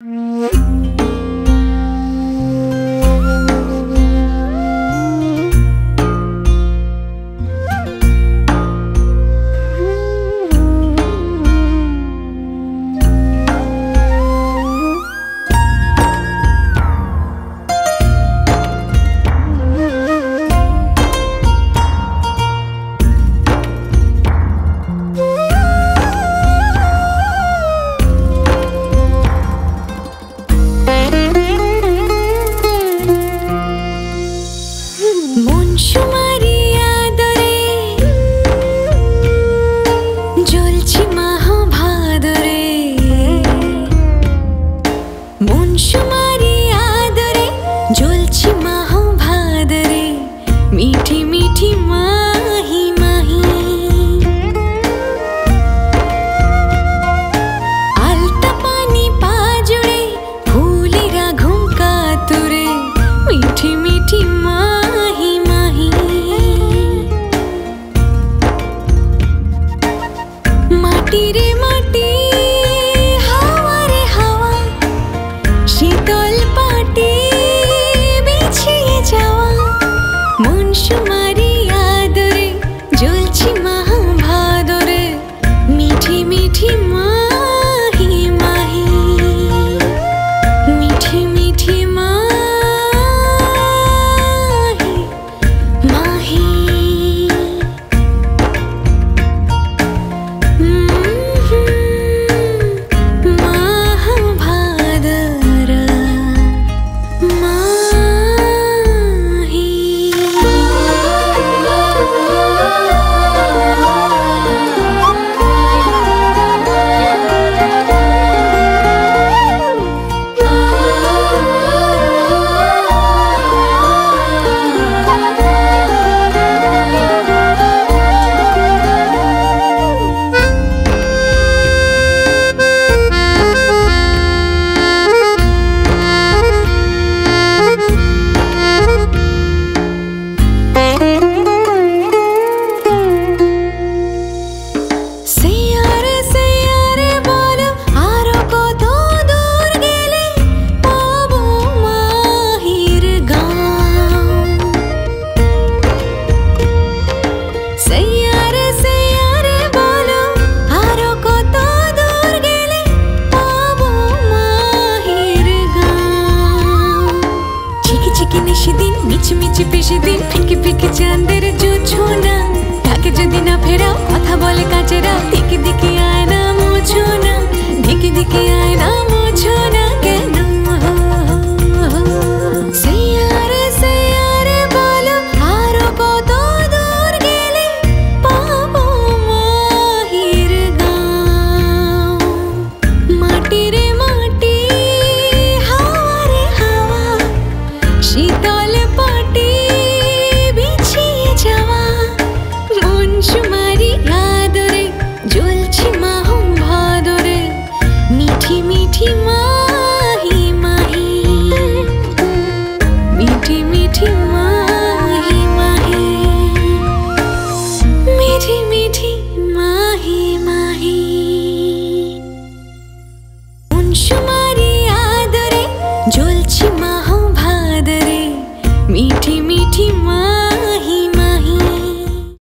Música সুমারি আদরে জ্বলছি মাহ ভাদরে মিঠি মিঠি মা 什么 থেকে নিশি দিন মিছি মিছি পেশি দিন, ফিকি ফিকে চাঁদের জোছনা। তাকে যদি না ফেরাও, কথা বলে কাঁচেরা।